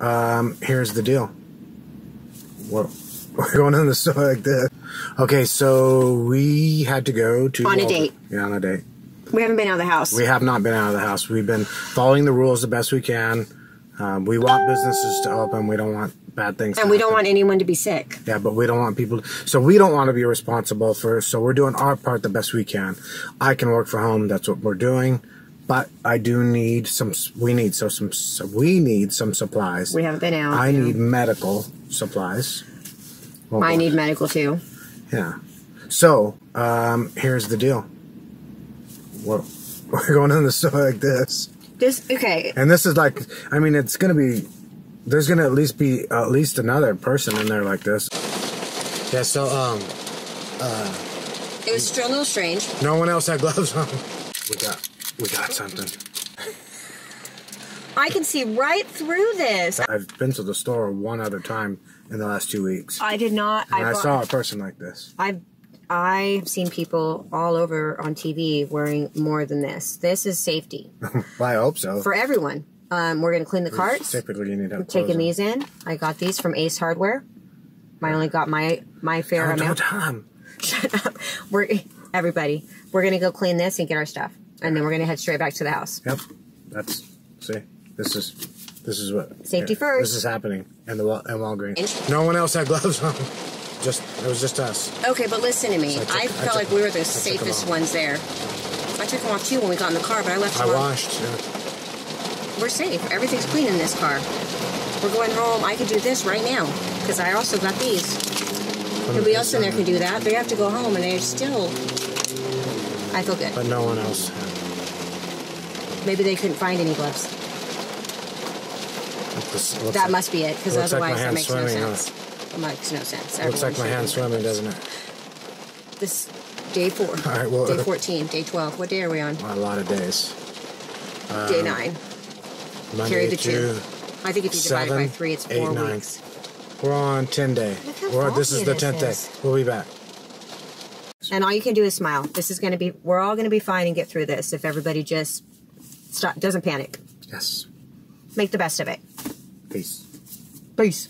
um, here's the deal. We're, we're going in the store like this. Okay, so we had to go to On a date. Yeah, on a date. We haven't been out of the house. We have not been out of the house. We've been following the rules the best we can. Um, we want businesses to open. We don't want bad things. to and we don't want anyone to be sick. Yeah, but we don't want people. So we don't want to be responsible for. So we're doing our part the best we can. I can work from home. That's what we're doing. But I do need some. We need so some. So we need some supplies. We haven't been out. I yeah. need medical supplies. Oh, I boy. need medical too. Yeah. So um, here's the deal. We're, we're going in the store like this. This okay. And this is like, I mean, it's gonna be, there's gonna at least be at least another person in there like this. Yeah. So, um, Uh, It was still a little strange. no one else had gloves on. We got, we got something. I can see right through this. I've been to the store one other time in the last two weeks, I did not. and I bought- saw a person like this. I've I've seen people all over on TV wearing more than this. This is safety Well, I hope so. for everyone. Um, we're gonna clean the carts. Typically, you need to have Taking these in. I got these from Ace Hardware. I only got my my fair Oh, don't amount. tell him. Shut up. We're everybody. We're gonna go clean this and get our stuff, and then we're gonna head straight back to the house. Yep. That's see. This is this is what Safety yeah, first. This is happening in the Wal- in Walgreens. No one else had gloves on. Just it was just us. Okay, but listen to me. So I took- I I felt took- like we were the I safest ones there. I took them off too when we got in the car, but I left I them on. washed. Yeah. We're safe. Everything's clean in this car. We're going home. I could do this right now because I also got these. Nobody else in there can do that. They have to go home and they're still. I feel good. But no one else had. Maybe they couldn't find any gloves. This That like- must be it because like otherwise it hand's makes no swimming, huh? sense. It makes no sense. Looks like my hand's swimming, doesn't it? This day four. All right, well, day 14, day 12. What day are we on? A lot of days. day um, nine. Monday Carry the two. I think if you divide it by three, it's eight, four nine. weeks. We're on ten day. Look how We're, this is the tenth day. We'll be back. And all you can do is smile. This is going to be, we're all going to be fine and get through this if everybody just stop, doesn't panic. Yes. Make the best of it. Peace. Peace.